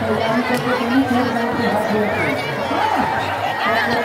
तैयारी करके नहीं छोड़ रहे थे हाथ में